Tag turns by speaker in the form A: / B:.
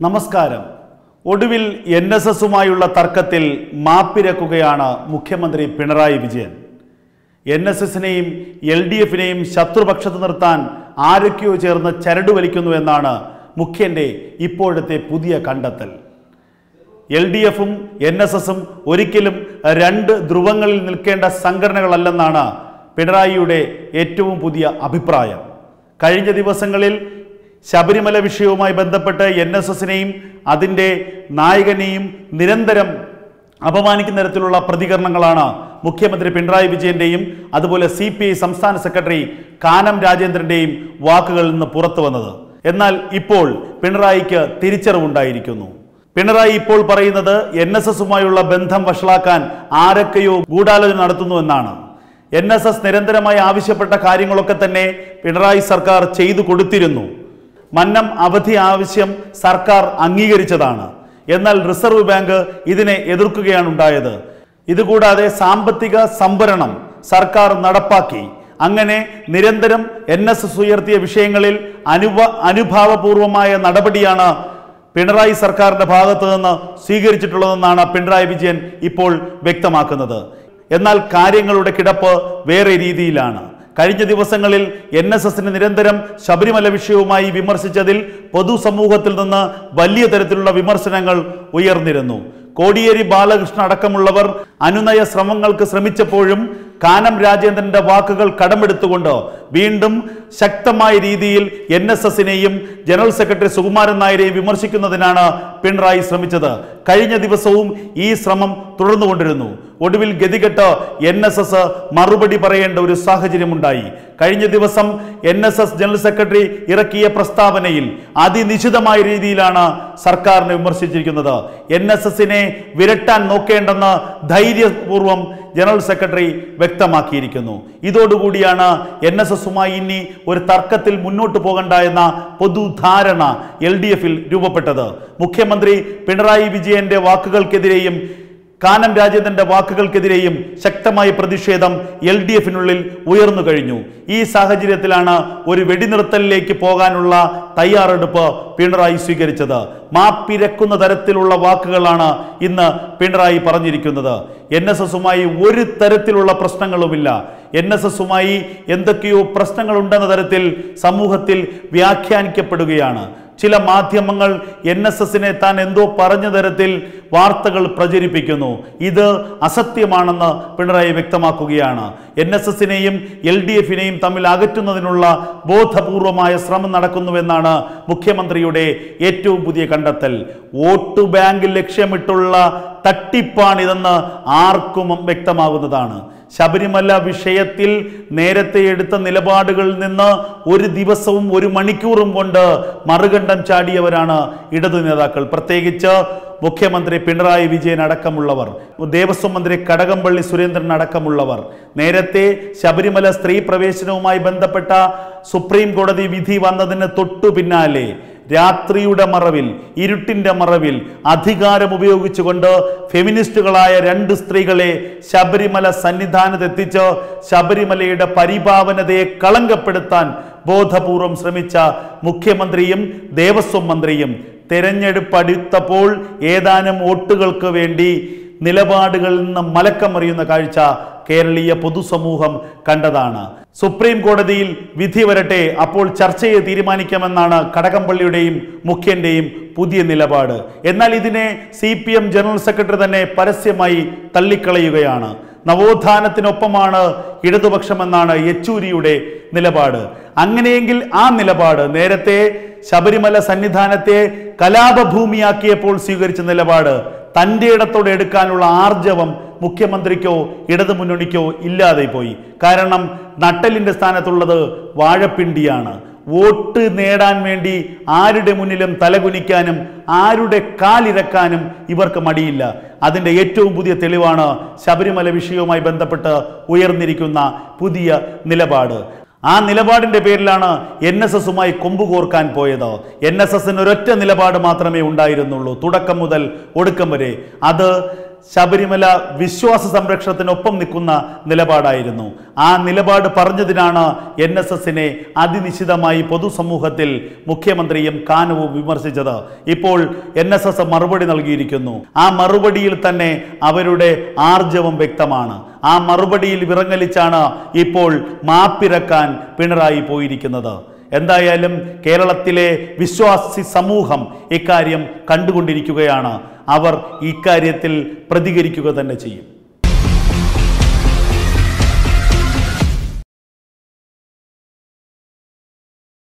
A: നമസ്കാരം. ഒടുവിൽ N S എസുമായുള്ള തർക്കത്തിൽ മാപ്പിരക്കുകയാണ് മുഖ്യമന്ത്രി പിണറായി വിജയൻ. എൻ എസ് എസിനെയും എൽ ഡി എഫിനെയും ശത്രുപക്ഷത്ത് നിർത്താൻ ആരൊക്കെയോ ചേർന്ന് ചരട് വലിക്കുന്നു എന്നാണ് മുഖ്യന്റെ ഇപ്പോഴത്തെ പുതിയ കണ്ടെത്തൽ. എൽ ഡി എഫും എൻ എസ് എസും ഒരിക്കലും രണ്ട് ധ്രുവങ്ങളിൽ നിൽക്കേണ്ട സംഘടനകളല്ലെന്നാണ് പിണറായിയുടെ ഏറ്റവും പുതിയ അഭിപ്രായം. കഴിഞ്ഞ ദിവസങ്ങളിൽ ശബരിമല വിഷയവുമായി ബന്ധപ്പെട്ട് എൻ എസ് എസിനെയും അതിന്റെ നായകനെയും നിരന്തരം അപമാനിക്കുന്ന തരത്തിലുള്ള പ്രതികരണങ്ങളാണ് മുഖ്യമന്ത്രി പിണറായി വിജയന്റെയും അതുപോലെ സി പി ഐ സംസ്ഥാന സെക്രട്ടറി കാനം രാജേന്ദ്രന്റെയും വാക്കുകളിൽ നിന്ന് പുറത്തു വന്നത്. എന്നാൽ ഇപ്പോൾ പിണറായിക്ക് തിരിച്ചറിവുണ്ടായിരിക്കുന്നു. പിണറായി ഇപ്പോൾ പറയുന്നത് എൻ എസ് എസുമായുള്ള ബന്ധം വഷളാക്കാൻ ആരൊക്കെയോ ഗൂഢാലോചന നടത്തുന്നു എന്നാണ്. എൻ എസ് എസ് നിരന്തരമായി ആവശ്യപ്പെട്ട കാര്യങ്ങളൊക്കെ തന്നെ പിണറായി സർക്കാർ ചെയ്തു കൊടുത്തിരുന്നു. മന്നം അവധി ആവശ്യം സർക്കാർ അംഗീകരിച്ചതാണ്. എന്നാൽ റിസർവ് ബാങ്ക് ഇതിനെ എതിർക്കുകയാണ് ഉണ്ടായത്. ഇതുകൂടാതെ സാമ്പത്തിക സംഭരണം സർക്കാർ നടപ്പാക്കി. അങ്ങനെ നിരന്തരം എൻ എസ് എസ് ഉയർത്തിയ വിഷയങ്ങളിൽ അനുഭ അനുഭാവപൂർവമായ നടപടിയാണ് പിണറായി സർക്കാരിന്റെ ഭാഗത്തു നിന്ന് സ്വീകരിച്ചിട്ടുള്ളതെന്നാണ് പിണറായി വിജയൻ ഇപ്പോൾ വ്യക്തമാക്കുന്നത്. എന്നാൽ കാര്യങ്ങളുടെ കിടപ്പ് വേറെ രീതിയിലാണ്. കഴിഞ്ഞ ദിവസങ്ങളിൽ എൻ എസ് എസിന് നിരന്തരം ശബരിമല വിഷയവുമായി വിമർശിച്ചതിൽ പൊതുസമൂഹത്തിൽ നിന്ന് വലിയ തരത്തിലുള്ള വിമർശനങ്ങൾ ഉയർന്നിരുന്നു. കോടിയേരി ബാലകൃഷ്ണൻ അടക്കമുള്ളവർ അനുനയ ശ്രമങ്ങൾക്ക് ശ്രമിച്ചപ്പോഴും കാനം രാജേന്ദ്രന്റെ വാക്കുകൾ കടമെടുത്തുകൊണ്ട് വീണ്ടും ശക്തമായ രീതിയിൽ എൻ എസ് എസിനെയും ജനറൽ സെക്രട്ടറി സുകുമാരൻ നായരെയും വിമർശിക്കുന്നതിനാണ് പിണറായി ശ്രമിച്ചത്. കഴിഞ്ഞ ദിവസവും ഈ ശ്രമം തുടർന്നുകൊണ്ടിരുന്നു. ഒടുവിൽ ഗതികെട്ട് എൻ എസ് എസ് മറുപടി പറയേണ്ട ഒരു സാഹചര്യമുണ്ടായി. കഴിഞ്ഞ ദിവസം N S S general secretary ഇറക്കിയ പ്രസ്താവനയിൽ അതിനിശിതമായ രീതിയിലാണ് സർക്കാരിനെ വിമർശിച്ചിരിക്കുന്നത്. എൻ എസ് എസിനെ വിരട്ടാൻ നോക്കേണ്ടെന്ന് ധൈര്യപൂർവം ജനറൽ സെക്രട്ടറി വ്യക്തമാക്കിയിരിക്കുന്നു. ഇതോടുകൂടിയാണ് എൻ എസ് എസുമായി ഇനി ഒരു തർക്കത്തിൽ മുന്നോട്ട് പോകണ്ട എന്ന പൊതുധാരണ എൽ ഡി എഫിൽ രൂപപ്പെട്ടത്. മുഖ്യമന്ത്രി പിണറായി വിജയന്റെ വാക്കുകൾക്കെതിരെയും കാനം രാജേന്ദ്രന്റെ വാക്കുകൾക്കെതിരെയും ശക്തമായ പ്രതിഷേധം എൽ ഡി എഫിനുള്ളിൽ ഉയർന്നു കഴിഞ്ഞു. ഈ സാഹചര്യത്തിലാണ് ഒരു വെടിനിർത്തലിലേക്ക് പോകാനുള്ള തയ്യാറെടുപ്പ് പിണറായി സ്വീകരിച്ചത്. മാപ്പിരക്കുന്ന തരത്തിലുള്ള വാക്കുകളാണ് ഇന്ന് പിണറായി പറഞ്ഞിരിക്കുന്നത്. എൻ എസ് എസുമായി ഒരു തരത്തിലുള്ള പ്രശ്നങ്ങളുമില്ല. എൻ എസ് എസുമായി എന്തൊക്കെയോ പ്രശ്നങ്ങളുണ്ടെന്ന തരത്തിൽ സമൂഹത്തിൽ വ്യാഖ്യാനിക്കപ്പെടുകയാണ്. ചില മാധ്യമങ്ങൾ എൻ എസ് എസിനെ താൻ എന്തോ പറഞ്ഞ തരത്തിൽ വാർത്തകൾ പ്രചരിപ്പിക്കുന്നു. ഇത് അസത്യമാണെന്ന് പിണറായി വ്യക്തമാക്കുകയാണ്. എൻ എസ് എസിനെയും എൽ ഡി എഫിനെയും തമ്മിൽ അകറ്റുന്നതിനുള്ള ബോധപൂർവമായ ശ്രമം നടക്കുന്നുവെന്നാണ് മുഖ്യമന്ത്രിയുടെ ഏറ്റവും പുതിയ കണ്ടെത്തൽ. വോട്ട് ബാങ്ക് ലക്ഷ്യമിട്ടുള്ള തട്ടിപ്പാണിതെന്ന് ആർക്കും വ്യക്തമാകുന്നതാണ് ശബരിമല വിഷയത്തിൽ നേരത്തെ എടുത്ത നിലപാടുകളിൽ നിന്ന് ഒരു ദിവസവും ഒരു മണിക്കൂറും കൊണ്ട് മറുകണ്ഠം ചാടിയവരാണ് ഇടതു നേതാക്കൾ. പ്രത്യേകിച്ച് മുഖ്യമന്ത്രി പിണറായി വിജയൻ അടക്കമുള്ളവർ ദേവസ്വം മന്ത്രി കടകംപള്ളി സുരേന്ദ്രൻ അടക്കമുള്ളവർ നേരത്തെ ശബരിമല സ്ത്രീ പ്രവേശനവുമായി ബന്ധപ്പെട്ട സുപ്രീം കോടതി വിധി വന്നതിന് തൊട്ടു പിന്നാലെ രാത്രിയുടെ മറവിൽ ഇരുട്ടിന്റെ മറവിൽ അധികാരം ഉപയോഗിച്ചുകൊണ്ട് ഫെമിനിസ്റ്റുകളായ രണ്ട് സ്ത്രീകളെ ശബരിമല സന്നിധാനത്തെത്തിച്ച് ശബരിമലയുടെ പരിപാവനതയെ കളങ്കപ്പെടുത്താൻ ബോധപൂർവം ശ്രമിച്ച മുഖ്യമന്ത്രിയും ദേവസ്വം മന്ത്രിയും തെരഞ്ഞെടുപ്പ് അടുത്തപ്പോൾ ഏതാനും വോട്ടുകൾക്ക് വേണ്ടി നിലപാടുകളിൽ നിന്ന് മലക്കമറിയുന്ന കാഴ്ച കേരളീയ പൊതുസമൂഹം കണ്ടതാണ്. സുപ്രീം കോടതിയിൽ വിധി വരട്ടെ അപ്പോൾ ചർച്ചയെ തീരുമാനിക്കാമെന്നാണ് കടകംപള്ളിയുടെയും മുഖ്യന്റെയും പുതിയ നിലപാട്. എന്നാൽ ഇതിനെ സി ജനറൽ സെക്രട്ടറി തന്നെ പരസ്യമായി തള്ളിക്കളയുകയാണ്. നവോത്ഥാനത്തിനൊപ്പമാണ് ഇടതുപക്ഷമെന്നാണ് യെച്ചൂരിയുടെ നിലപാട്. അങ്ങനെയെങ്കിൽ ആ നിലപാട് നേരത്തെ ശബരിമല സന്നിധാനത്തെ കലാപഭൂമിയാക്കിയപ്പോൾ സ്വീകരിച്ച നിലപാട് തന്റെ ഇടത്തോടെ എടുക്കാനുള്ള ആർജവം മുഖ്യമന്ത്രിക്കോ ഇടതു മുന്നണിക്കോ ഇല്ലാതെ പോയി കാരണം നട്ടലിന്റെ സ്ഥാനത്തുള്ളത് വാഴപ്പിണ്ടിയാണ്. വോട്ട് നേടാൻ വേണ്ടി ആരുടെ മുന്നിലും തലകുനിക്കാനും ആരുടെ കാലിരക്കാനും ഇവർക്ക് മടിയില്ല. അതിന്റെ ഏറ്റവും പുതിയ തെളിവാണ് ശബരിമല വിഷയവുമായി ബന്ധപ്പെട്ട് ഉയർന്നിരിക്കുന്ന പുതിയ നിലപാട്. ആ നിലപാടിന്റെ പേരിലാണ് എൻ എസ് എസുമായി കൊമ്പുകോർക്കാൻ പോയത്. എൻ എസ് എസിന് ഒരൊറ്റ നിലപാട് മാത്രമേ ഉണ്ടായിരുന്നുള്ളൂ. തുടക്കം മുതൽ ഒടുക്കം വരെ. അത് ശബരിമല വിശ്വാസ സംരക്ഷണത്തിനൊപ്പം നിൽക്കുന്ന നിലപാടായിരുന്നു. ആ നിലപാട് പറഞ്ഞതിനാണ് എൻ എസ് എസിനെ അതിനിശ്ചിതമായി പൊതുസമൂഹത്തിൽ മുഖ്യമന്ത്രിയും കാനവും വിമർശിച്ചത്. ഇപ്പോൾ എൻ എസ് എസ് മറുപടി നൽകിയിരിക്കുന്നു. ആ മറുപടിയിൽ തന്നെ അവരുടെ ആർജവം വ്യക്തമാണ്. ആ മറുപടിയിൽ വിറങ്ങലിച്ചാണ് ഇപ്പോൾ മാപ്പിരക്കാൻ പിണറായി പോയിരിക്കുന്നത്. എന്തായാലും കേരളത്തിലെ വിശ്വാസി സമൂഹം ഇക്കാര്യം കണ്ടുകൊണ്ടിരിക്കുകയാണ്. അവർ ഇക്കാര്യത്തിൽ പ്രതികരിക്കുക തന്നെ ചെയ്യും.